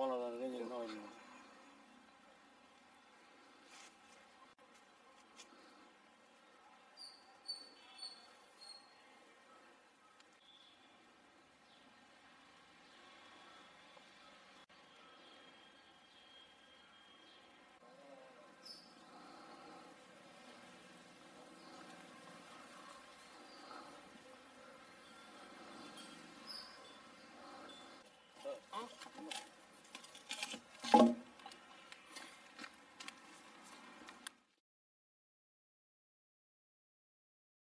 忘了让人给你弄一